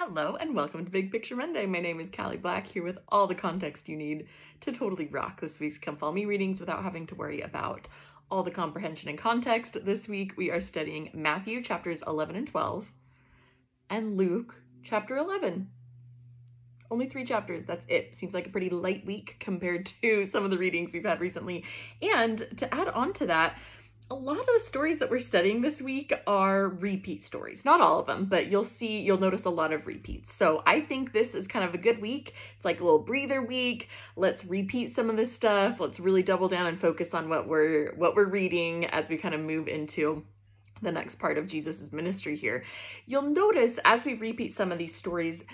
Hello and welcome to Big Picture Monday. My name is Cali Black here with all the context you need to totally rock this week's Come Follow Me readings without having to worry about all the comprehension and context. This week we are studying Matthew chapters 11 and 12 and Luke chapter 11. Only three chapters, that's it. Seems like a pretty light week compared to some of the readings we've had recently. And to add on to that, a lot of the stories that we're studying this week are repeat stories. Not all of them, but you'll see, you'll notice a lot of repeats. So I think this is kind of a good week. It's like a little breather week. Let's repeat some of this stuff. Let's really double down and focus on what we're what we're reading as we kind of move into the next part of Jesus's ministry here. You'll notice as we repeat some of these stories,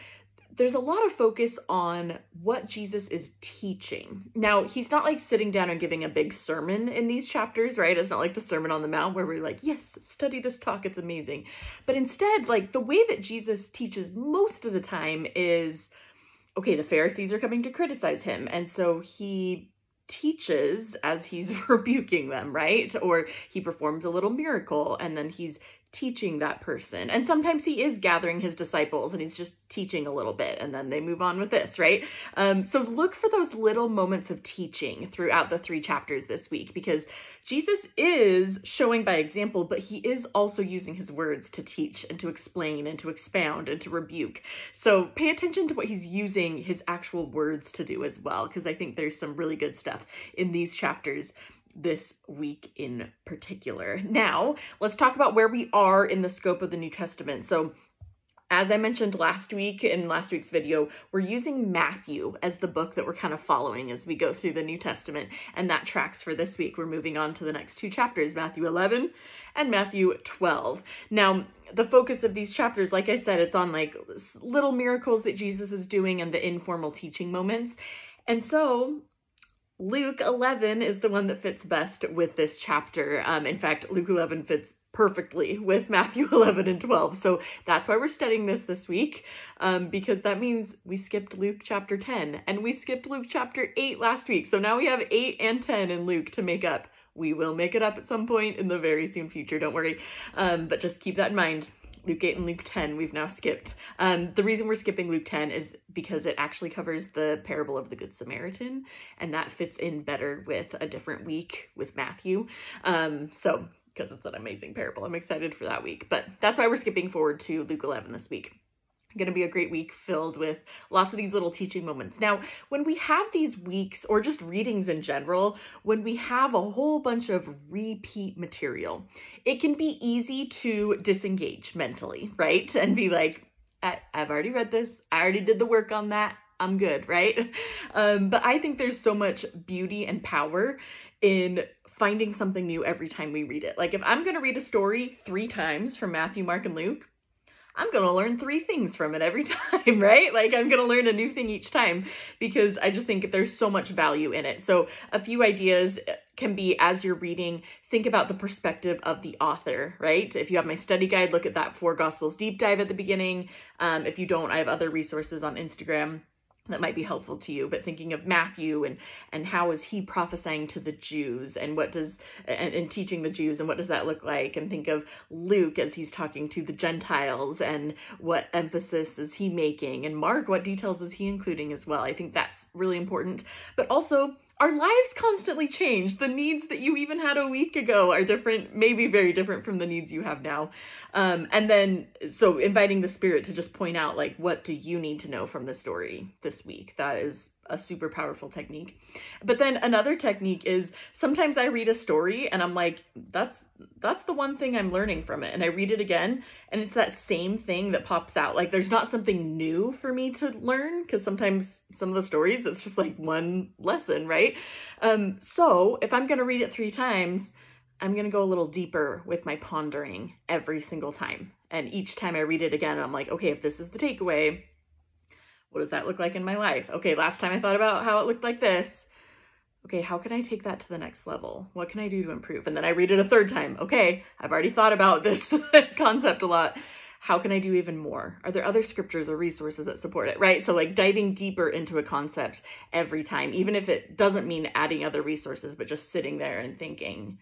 there's a lot of focus on what Jesus is teaching. Now, he's not like sitting down and giving a big sermon in these chapters, right? It's not like the Sermon on the Mount where we're like, yes, study this talk, it's amazing. But instead, like the way that Jesus teaches most of the time is okay, the Pharisees are coming to criticize him. And so he teaches as he's rebuking them, right? Or he performs a little miracle and then he's teaching that person. And sometimes he is gathering his disciples and he's just teaching a little bit and then they move on with this, right? Um, so look for those little moments of teaching throughout the three chapters this week because Jesus is showing by example, but he is also using his words to teach and to explain and to expound and to rebuke. So pay attention to what he's using his actual words to do as well because I think there's some really good stuff in these chapters this week in particular. Now, let's talk about where we are in the scope of the New Testament. So, as I mentioned last week in last week's video, we're using Matthew as the book that we're kind of following as we go through the New Testament, and that tracks for this week. We're moving on to the next two chapters, Matthew 11 and Matthew 12. Now, the focus of these chapters, like I said, it's on like little miracles that Jesus is doing and the informal teaching moments. And so Luke 11 is the one that fits best with this chapter. Um, in fact, Luke 11 fits perfectly with Matthew 11 and 12. So that's why we're studying this this week, um, because that means we skipped Luke chapter 10 and we skipped Luke chapter 8 last week. So now we have 8 and 10 in Luke to make up. We will make it up at some point in the very soon future, don't worry. Um, but just keep that in mind. Luke 8 and Luke 10 we've now skipped. Um, the reason we're skipping Luke 10 is because it actually covers the parable of the Good Samaritan, and that fits in better with a different week with Matthew. Um, so, because it's an amazing parable, I'm excited for that week. But that's why we're skipping forward to Luke 11 this week going to be a great week filled with lots of these little teaching moments. Now, when we have these weeks or just readings in general, when we have a whole bunch of repeat material, it can be easy to disengage mentally, right? And be like, I- have already read this. I already did the work on that. I'm good, right? Um, but I think there's so much beauty and power in finding something new every time we read it. Like if I'm going to read a story three times from Matthew, Mark, and Luke, I'm going to learn three things from it every time, right? Like I'm going to learn a new thing each time because I just think there's so much value in it. So a few ideas uh, can be as you're reading, think about the perspective of the author, right? If you have my study guide, look at that Four Gospels deep dive at the beginning. Um, if you don't, I have other resources on Instagram that might be helpful to you but thinking of matthew and and how is he prophesying to the jews and what does and, and, teaching the jews and what does that look like? And think of luke as he's talking to the gentiles and what emphasis is he making? And mark what details is he including as well? I think that's really important. But also our lives constantly change. The needs that you even had a week ago are different, maybe very different from the needs you have now. Um, and then, so inviting the spirit to just point out, like, what do you need to know from the story this week? That is a super powerful technique. But then another technique is sometimes I read a story and I'm like, that's that's the one thing I'm learning from it. And I read it again and it's that same thing that pops out. Like there's not something new for me to learn because sometimes some of the stories it's just like one lesson, right? Um so if I'm to read it 3 times, I'm going to go a little deeper with my pondering every single time. And each time I read it again, I'm like, okay, if this is the takeaway, what does that look like in my life? Okay, last time I thought about how it looked like this. Okay, how can I take that to the next level? What can I do to improve? And then I read it a third time. Okay, I've already thought about this concept a lot. How can I do even more? Are there other scriptures or resources that support it, right? So, like diving deeper into a concept every time, even if it doesn't mean adding other resources, but just sitting there and thinking,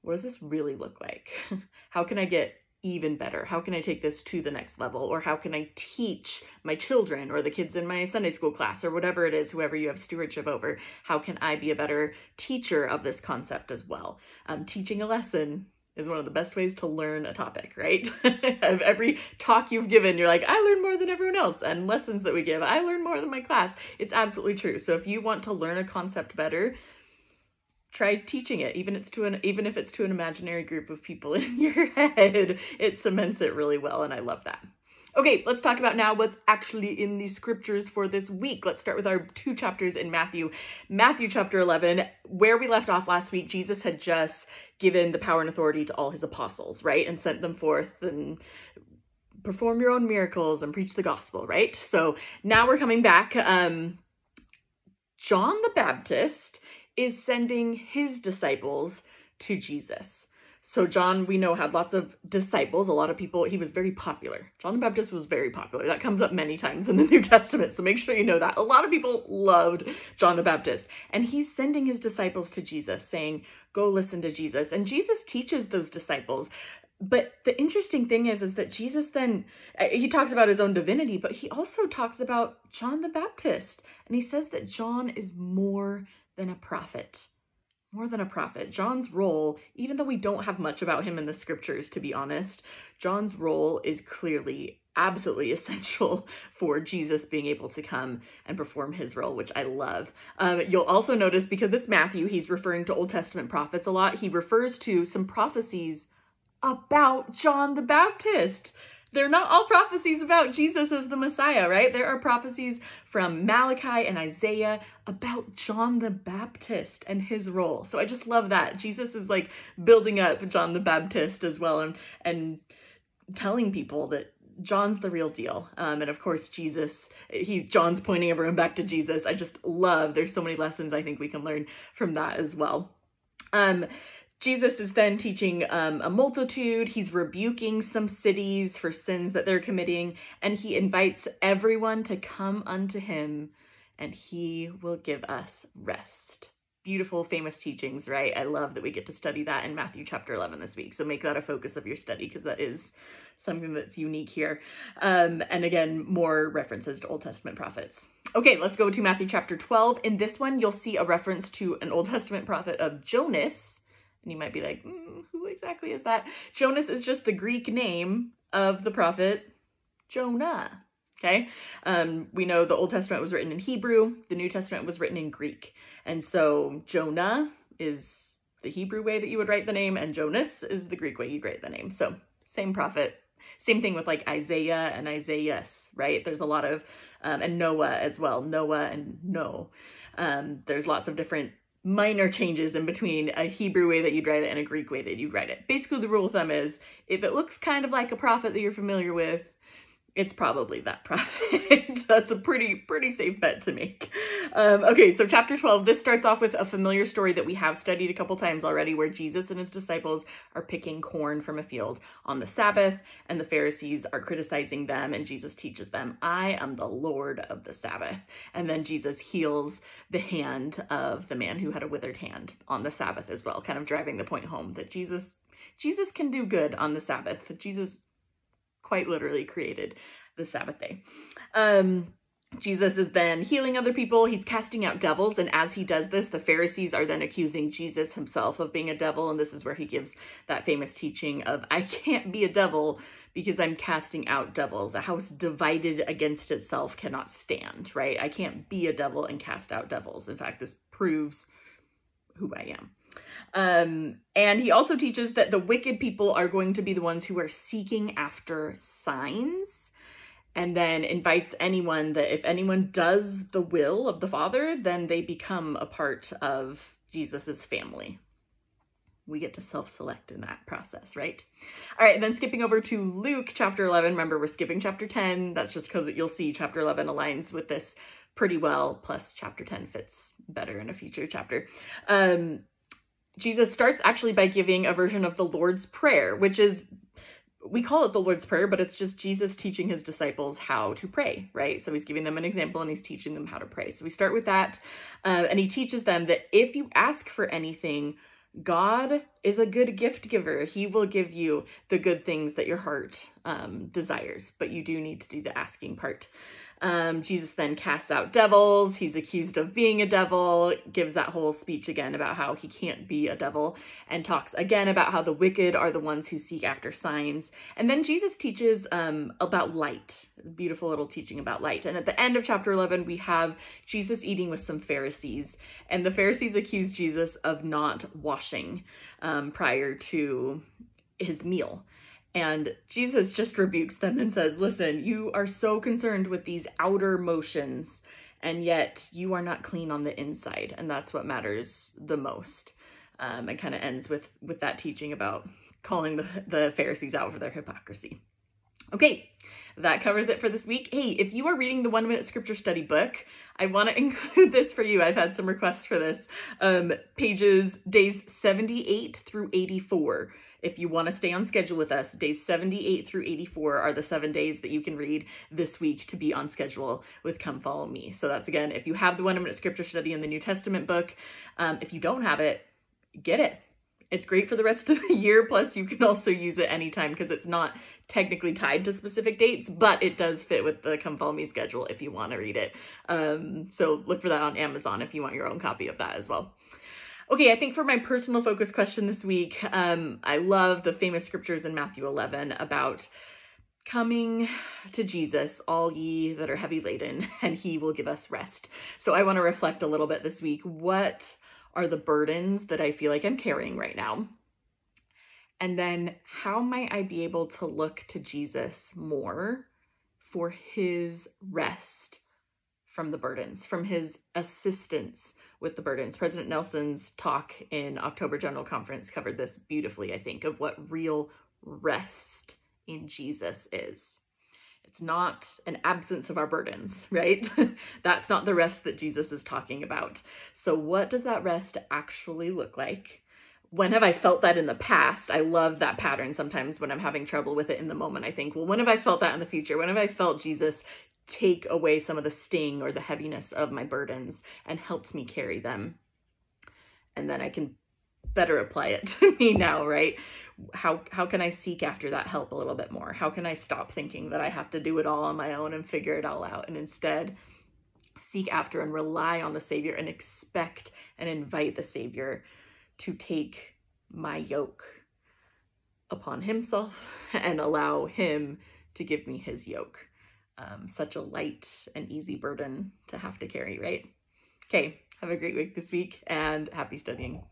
what does this really look like? how can I get even better? How can I take this to the next level? Or how can I teach my children or the kids in my Sunday school class or whatever it is, whoever you have stewardship over? How can I be a better teacher of this concept as well? Um, teaching a lesson is one of the best ways to learn a topic, right? Every talk you've given, you're like, I learn more than everyone else. And lessons that we give, I learn more than my class. It's absolutely true. So if you want to learn a concept better, try teaching it even it's to an even if it's to an imaginary group of people in your head it cements it really well and i love that. Okay let's talk about now what's actually in the scriptures for this week. Let's start with our two chapters in matthew. Matthew chapter 11 where we left off last week jesus had just given the power and authority to all his apostles right and sent them forth and perform your own miracles and preach the gospel right? So now we're coming back um john the baptist is sending his disciples to Jesus. So John, we know, had lots of disciples, a lot of people, he was very popular. John the Baptist was very popular. That comes up many times in the New Testament, so make sure you know that. A lot of people loved John the Baptist. And he's sending his disciples to Jesus, saying, go listen to Jesus. And Jesus teaches those disciples. But the interesting thing is, is that Jesus then, uh, he talks about his own divinity, but he also talks about John the Baptist. And he says that John is more than a prophet. More than a prophet. John's role, even though we don't have much about him in the scriptures, to be honest, John's role is clearly absolutely essential for Jesus being able to come and perform his role, which I love. Um, you'll also notice because it's Matthew, he's referring to Old Testament prophets a lot. He refers to some prophecies about John the Baptist they're not all prophecies about Jesus as the Messiah, right? There are prophecies from Malachi and Isaiah about John the Baptist and his role. So I just love that. Jesus is like building up John the Baptist as well and and telling people that John's the real deal. Um, and of course, Jesus, he John's pointing everyone back to Jesus. I just love, there's so many lessons I think we can learn from that as well. Um, Jesus is then teaching um, a multitude. He's rebuking some cities for sins that they're committing, and he invites everyone to come unto him, and he will give us rest. Beautiful, famous teachings, right? I love that we get to study that in Matthew chapter 11 this week. So make that a focus of your study because that is something that's unique here. Um, and again, more references to Old Testament prophets. Okay, let's go to Matthew chapter 12. In this one, you'll see a reference to an Old Testament prophet of Jonas and you might be like, mm, who exactly is that? Jonas is just the Greek name of the prophet Jonah. Okay, um, we know the Old Testament was written in Hebrew, the New Testament was written in Greek. And so Jonah is the Hebrew way that you would write the name, and Jonas is the Greek way you'd write the name. So same prophet. Same thing with like Isaiah and Esaias, right? There's a lot of, um, and Noah as well, Noah and Noe. Um, there's lots of different minor changes in between a Hebrew way that you'd write it and a Greek way that you'd write it. Basically, the rule of thumb is if it looks kind of like a prophet that you're familiar with, it's probably that prophet. That's a pretty, pretty safe bet to make. Um, okay, so chapter 12, this starts off with a familiar story that we have studied a couple times already where Jesus and his disciples are picking corn from a field on the Sabbath and the Pharisees are criticizing them and Jesus teaches them, I am the Lord of the Sabbath. And then Jesus heals the hand of the man who had a withered hand on the Sabbath as well, kind of driving the point home that Jesus Jesus can do good on the Sabbath. Jesus quite literally created the Sabbath day. Um, Jesus is then healing other people. He's casting out devils. And as he does this, the Pharisees are then accusing Jesus himself of being a devil. And this is where he gives that famous teaching of, I can't be a devil because I'm casting out devils. A house divided against itself cannot stand, right? I can't be a devil and cast out devils. In fact, this proves who I am. Um, and he also teaches that the wicked people are going to be the ones who are seeking after signs and then invites anyone that if anyone does the will of the Father, then they become a part of Jesus's family. We get to self-select in that process, right? All right, then skipping over to Luke chapter 11. Remember, we're skipping chapter 10. That's just because you'll see chapter 11 aligns with this pretty well, plus chapter 10 fits better in a future chapter. Um, Jesus starts actually by giving a version of the Lord's Prayer, which is, we call it the Lord's Prayer, but it's just Jesus teaching his disciples how to pray, right? So he's giving them an example and he's teaching them how to pray. So we start with that. Uh, and he teaches them that if you ask for anything, God is a good gift giver. He will give you the good things that your heart um, desires, but you do need to do the asking part. Um, Jesus then casts out devils. He's accused of being a devil, gives that whole speech again about how he can't be a devil, and talks again about how the wicked are the ones who seek after signs. And then Jesus teaches um, about light, beautiful little teaching about light. And at the end of chapter 11, we have Jesus eating with some Pharisees, and the Pharisees accuse Jesus of not washing um, prior to his meal. And Jesus just rebukes them and says, Listen, you are so concerned with these outer motions, and yet you are not clean on the inside. And that's what matters the most. Um, it kind of ends with, with that teaching about calling the, the Pharisees out for their hypocrisy. Okay, that covers it for this week. Hey, if you are reading the one minute scripture study book, I want to include this for you. I've had some requests for this. Um, pages, days 78 through 84 if you want to stay on schedule with us, days 78 through 84 are the seven days that you can read this week to be on schedule with Come Follow Me. So that's again, if you have the one minute scripture study in the New Testament book, um, if you don't have it, get it. It's great for the rest of the year. Plus, you can also use it anytime because it's not technically tied to specific dates, but it does fit with the Come Follow Me schedule if you want to read it. Um, so look for that on Amazon if you want your own copy of that as well. Okay, I think for my personal focus question this week, um, I love the famous scriptures in Matthew 11 about coming to Jesus, all ye that are heavy laden, and he will give us rest. So I want to reflect a little bit this week. What are the burdens that I feel like I'm carrying right now? And then how might I be able to look to Jesus more for his rest from the burdens, from his assistance with the burdens. President Nelson's talk in October General Conference covered this beautifully, I think, of what real rest in Jesus is. It's not an absence of our burdens, right? That's not the rest that Jesus is talking about. So, what does that rest actually look like? When have I felt that in the past? I love that pattern sometimes when I'm having trouble with it in the moment. I think, well, when have I felt that in the future? When have I felt Jesus take away some of the sting or the heaviness of my burdens and helps me carry them. And then I can better apply it to me now, right? How how can I seek after that help a little bit more? How can I stop thinking that I have to do it all on my own and figure it all out and instead seek after and rely on the Savior and expect and invite the Savior to take my yoke upon himself and allow him to give me his yoke um, such a light and easy burden to have to carry, right? Okay, have a great week this week and happy studying.